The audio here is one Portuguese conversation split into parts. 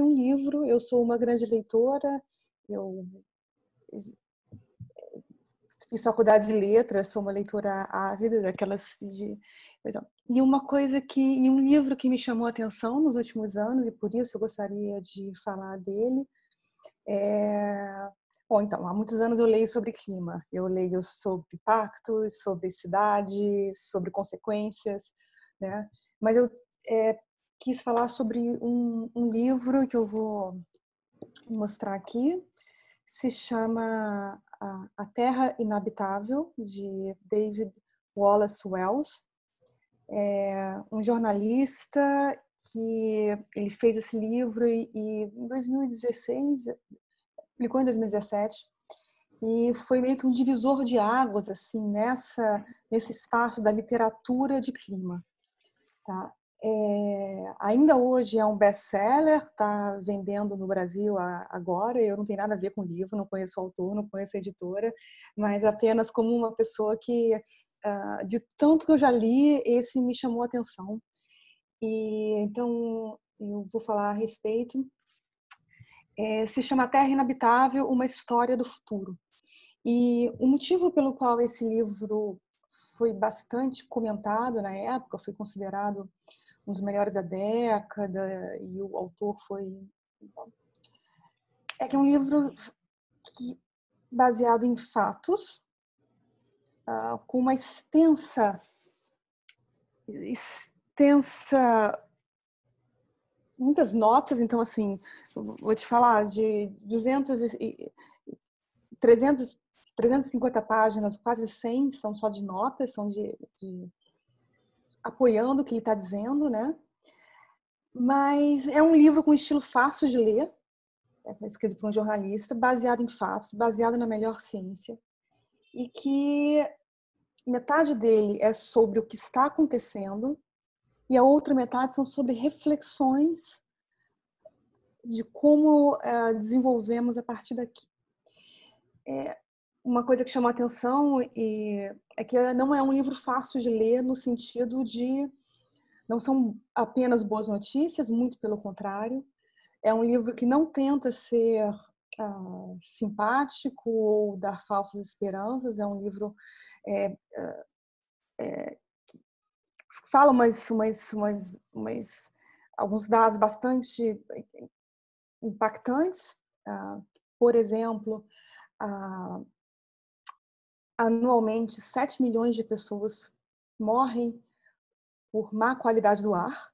um livro. Eu sou uma grande leitora, eu fiz faculdade de letras, sou uma leitora ávida, daquelas de. E uma coisa que, e um livro que me chamou a atenção nos últimos anos, e por isso eu gostaria de falar dele, é Bom, então, há muitos anos eu leio sobre clima. Eu leio sobre impactos, sobre cidades, sobre consequências, né? Mas eu é, quis falar sobre um, um, livro que eu vou mostrar aqui. Se chama A Terra Inabitável, de David Wallace Wells. É um jornalista que ele fez esse livro e, e em 2016 publicou em 2017 e foi meio que um divisor de águas assim nessa nesse espaço da literatura de clima. Tá? É, ainda hoje é um best-seller, está vendendo no Brasil agora. Eu não tenho nada a ver com o livro, não conheço o autor, não conheço a editora, mas apenas como uma pessoa que, uh, de tanto que eu já li, esse me chamou a atenção. E então eu vou falar a respeito é, se chama Terra Inabitável, uma história do futuro. E o motivo pelo qual esse livro foi bastante comentado na época, foi considerado um dos melhores da década e o autor foi é que é um livro que, baseado em fatos, uh, com uma extensa extensa muitas notas, então assim, vou te falar de 200 300 350 páginas, quase 100 são só de notas, são de, de apoiando o que ele está dizendo, né? Mas é um livro com estilo fácil de ler, é escrito por um jornalista, baseado em fatos, baseado na melhor ciência, e que metade dele é sobre o que está acontecendo e a outra metade são sobre reflexões de como uh, desenvolvemos a partir daqui. É, uma coisa que chamou a atenção e, é que não é um livro fácil de ler no sentido de não são apenas boas notícias, muito pelo contrário. É um livro que não tenta ser uh, simpático ou dar falsas esperanças. É um livro é, é, fala umas, umas, umas, umas, alguns dados bastante impactantes. Uh, por exemplo, anualmente 7 milhões de pessoas morrem por má qualidade do ar.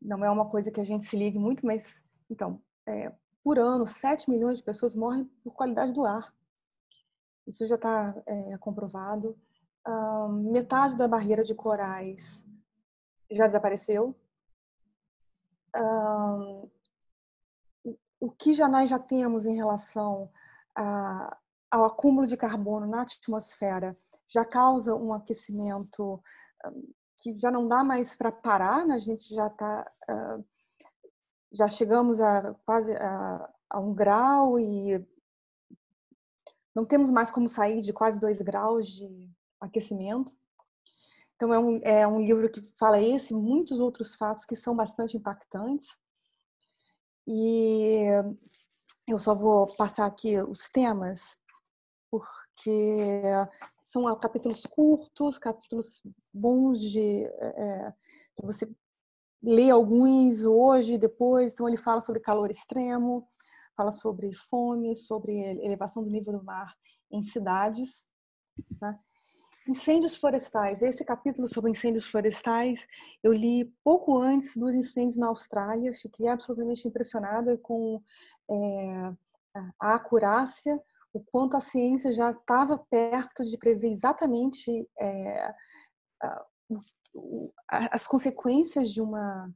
Não é uma coisa que a gente se ligue muito, mas, então, é, por ano, 7 milhões de pessoas morrem por qualidade do ar. Isso já está é, comprovado metade da barreira de corais já desapareceu. o que já nós já temos em relação a, ao acúmulo de carbono na atmosfera já causa um aquecimento que já não dá mais para parar, né? a gente já está já chegamos a quase a, a, um grau e não temos mais como sair de quase dois graus de aquecimento. Então, é um, é um livro que fala esse e muitos outros fatos que são bastante impactantes. E eu só vou passar aqui os temas, porque são capítulos curtos, capítulos bons de é, você ler alguns hoje depois. Então, ele fala sobre calor extremo, fala sobre fome, sobre elevação do nível do mar em cidades. Tá? Incêndios florestais. Esse capítulo sobre incêndios florestais eu li pouco antes dos incêndios na Austrália. Fiquei absolutamente impressionada com é, a acurácia, o quanto a ciência já estava perto de prever exatamente é, as consequências de uma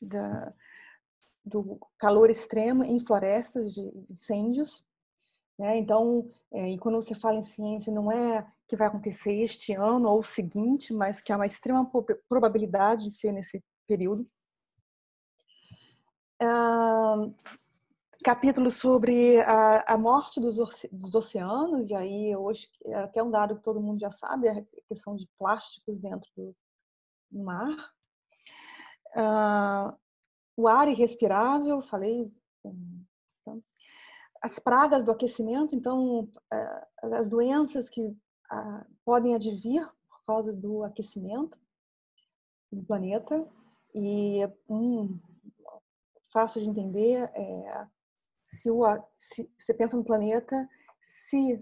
da, do calor extremo em florestas de incêndios. Né? Então, é, e quando você fala em ciência, não é que vai acontecer este ano ou o seguinte, mas que há uma extrema probabilidade de ser nesse período. Uh, capítulo sobre a, a morte dos, dos, oceanos, e aí hoje é até um dado que todo mundo já sabe, a questão de plásticos dentro do, mar. Uh, o ar irrespirável, falei. Então, as pragas do aquecimento, então, eh, as doenças que ah, podem advir por causa do aquecimento do planeta. E um fácil de entender é se, o, se você pensa no planeta, se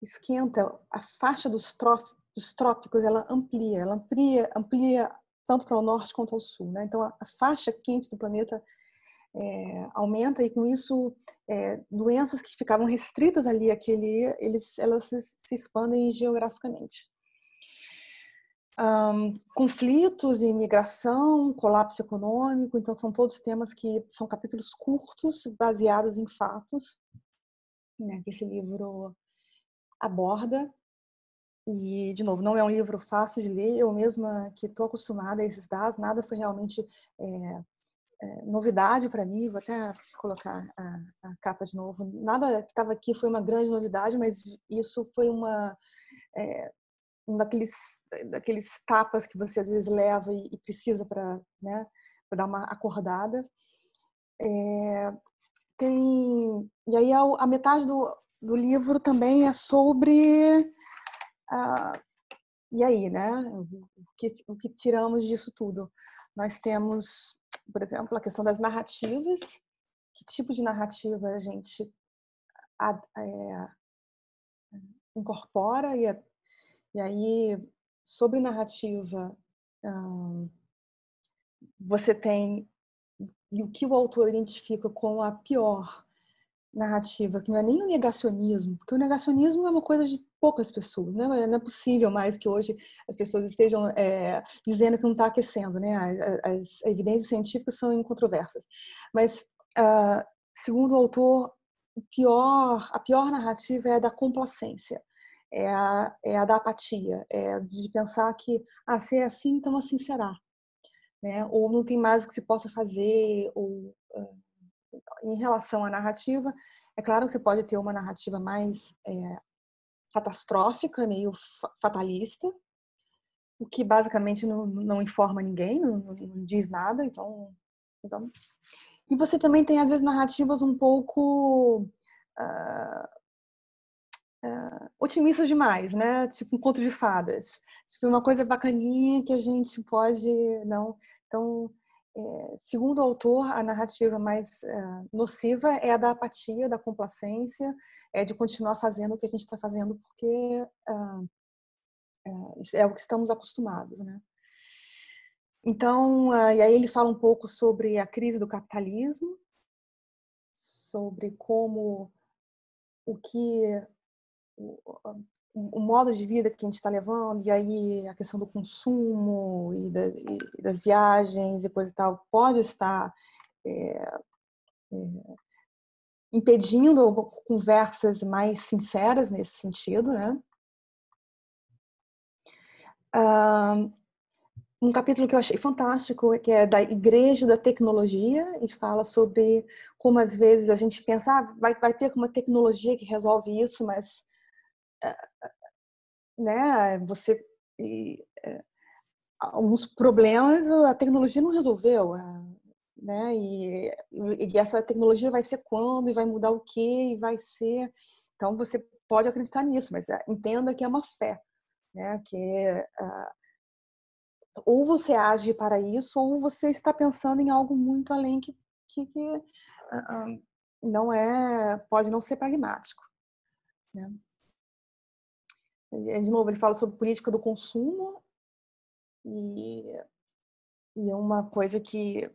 esquenta a faixa dos, trof, dos trópicos, ela amplia, ela amplia, amplia tanto para o norte quanto ao sul. Né? Então, a, a faixa quente do planeta é, aumenta e com isso é, doenças que ficavam restritas ali aquele eles elas se, se expandem geograficamente um, conflitos e colapso econômico então são todos temas que são capítulos curtos baseados em fatos né, que esse livro aborda e, de novo, não é um livro fácil de ler. Eu mesma, que estou acostumada a esses dados, nada foi realmente é, é, novidade para mim. Vou até colocar a, a, capa de novo. Nada que estava aqui foi uma grande novidade, mas isso foi uma é, um daqueles daqueles tapas que você às vezes leva e, e precisa para né, dar uma acordada. É, tem e aí a, a metade do, do livro também é sobre e aí, né? O que, o que tiramos disso tudo? Nós temos, por exemplo, a questão das narrativas. Que tipo de narrativa a gente é, incorpora? E, e aí, sobre narrativa, você tem o que o autor identifica como a pior narrativa, que não é nem o negacionismo, porque o negacionismo é uma coisa de poucas pessoas, né? Não é possível mais que hoje as pessoas estejam é, dizendo que não está aquecendo, né? As, as, evidências científicas são incontroversas. Mas, uh, segundo o autor, pior, a pior narrativa é a da complacência, é a, é a da apatia, é de pensar que, ah, se é assim, então assim será. Né? Ou não tem mais o que se possa fazer, ou... Em relação à narrativa, é claro que você pode ter uma narrativa mais é, catastrófica, meio fatalista, o que basicamente não, não informa ninguém, não, não, diz nada, então, então... E você também tem, às vezes, narrativas um pouco uh, uh, otimistas demais, né? Tipo um conto de fadas. Tipo, uma coisa bacaninha que a gente pode... não Então, é, segundo o autor, a narrativa mais é, nociva é a da apatia, da complacência, é de continuar fazendo o que a gente está fazendo porque ah, é, é, o que estamos acostumados, né? Então, ah, e aí ele fala um pouco sobre a crise do capitalismo, sobre como o que o modo de vida que a gente está levando, e aí a questão do consumo e, da, e, das viagens e coisa e tal, pode estar é, é, impedindo conversas mais sinceras nesse sentido, né? um capítulo que eu achei fantástico, que é da Igreja da Tecnologia, e fala sobre como às vezes a gente pensa, ah, vai, vai ter uma tecnologia que resolve isso, mas né, você é, alguns problemas a tecnologia não resolveu, né? E, e, essa tecnologia vai ser quando e vai mudar o que e vai ser. Então você pode acreditar nisso, mas é, entenda que é uma fé, né? Que uh, ou você age para isso ou você está pensando em algo muito além que, que, que uh, não é, pode não ser pragmático. Né? De novo, ele fala sobre política do consumo e, e é uma coisa que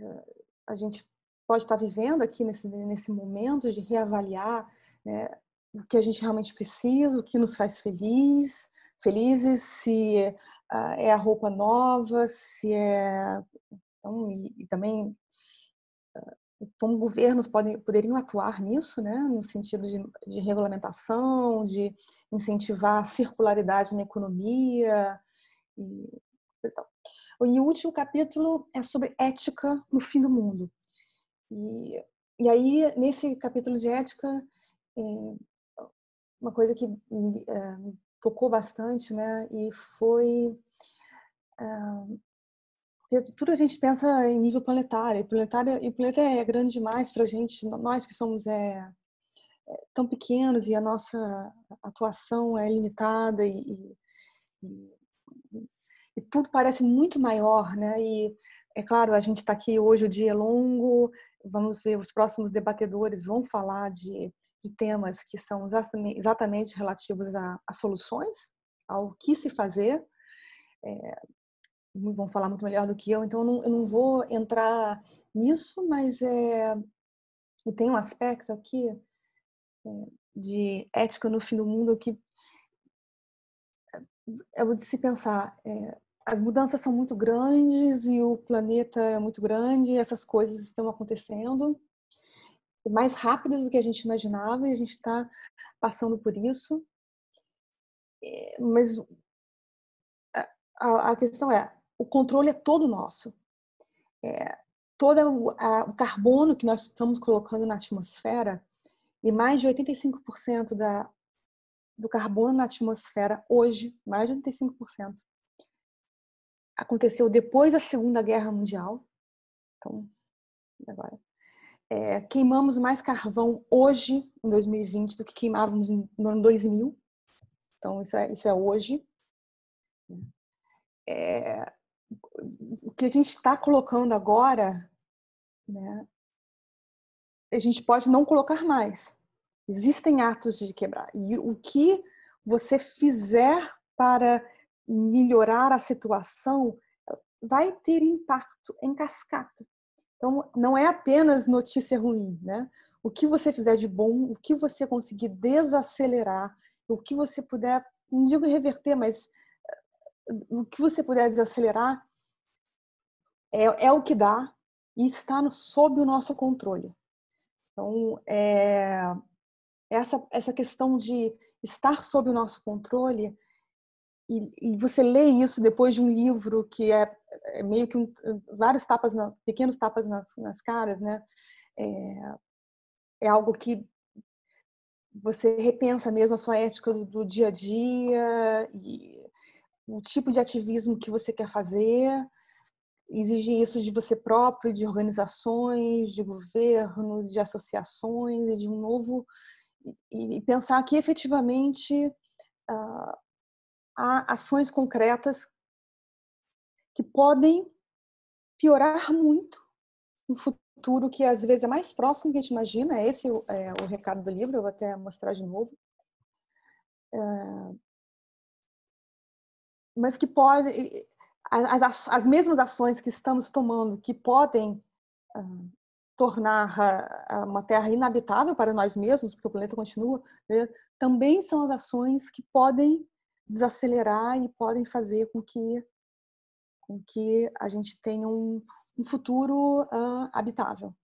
eh, a gente pode estar vivendo aqui nesse, nesse momento de reavaliar né, o que a gente realmente precisa, o que nos faz feliz, felizes, se uh, é a roupa nova, se é. Então, e, e também como governos podem, poderiam atuar nisso, né, no sentido de, de regulamentação, de incentivar a circularidade na economia e E o último capítulo é sobre ética no fim do mundo. E, e aí, nesse capítulo de ética, é, uma coisa que me é, tocou bastante, né, e foi... Tudo a gente pensa em nível planetário. E, planetário, e o planeta é grande demais para a gente, nós que somos é, é, tão pequenos e a nossa atuação é limitada e, e, e tudo parece muito maior, né? E é claro, a gente está aqui hoje, o dia é longo, vamos ver, os próximos debatedores vão falar de, de temas que são exatamente relativos a, a, soluções, ao que se fazer. É, vão falar muito melhor do que eu, então eu não, eu não vou entrar nisso, mas é, e tem um aspecto aqui é, de ética no fim do mundo que é, é o de se pensar. É, as mudanças são muito grandes e o planeta é muito grande, e essas coisas estão acontecendo mais rápidas do que a gente imaginava e a gente está passando por isso. É, mas a, a questão é, o controle é todo nosso. É, todo o, a, o carbono que nós estamos colocando na atmosfera, e mais de 85% da, do carbono na atmosfera hoje, mais de 85%, aconteceu depois da Segunda Guerra Mundial. Então, agora. É, queimamos mais carvão hoje, em 2020, do que queimávamos no ano 2000. Então, isso é, isso é hoje. É, o que a gente está colocando agora, né, a gente pode não colocar mais. Existem atos de quebrar. E o que você fizer para melhorar a situação vai ter impacto em cascata. Então, não é apenas notícia ruim, né? O que você fizer de bom, o que você conseguir desacelerar, o que você puder, não digo reverter, mas o que você puder desacelerar é, é o que dá e está no, sob o nosso controle. Então, é, essa, essa questão de estar sob o nosso controle, e, e você lê isso depois de um livro que é, é meio que um, vários tapas, na, pequenos tapas nas, nas caras, né? É, é algo que você repensa mesmo a sua ética do, do dia a dia e o tipo de ativismo que você quer fazer, exige isso de você próprio, de organizações, de governos, de associações e de um novo e, pensar que efetivamente uh, há ações concretas que podem piorar muito no futuro que às vezes é mais próximo que a gente imagina. Esse é o recado do livro, eu vou até mostrar de novo. Uh, mas que pode as, as mesmas ações que estamos tomando que podem uh, tornar a, uma terra inabitável para nós mesmos, porque o planeta continua, né, também são as ações que podem desacelerar e podem fazer com que com que a gente tenha um, um futuro uh, habitável.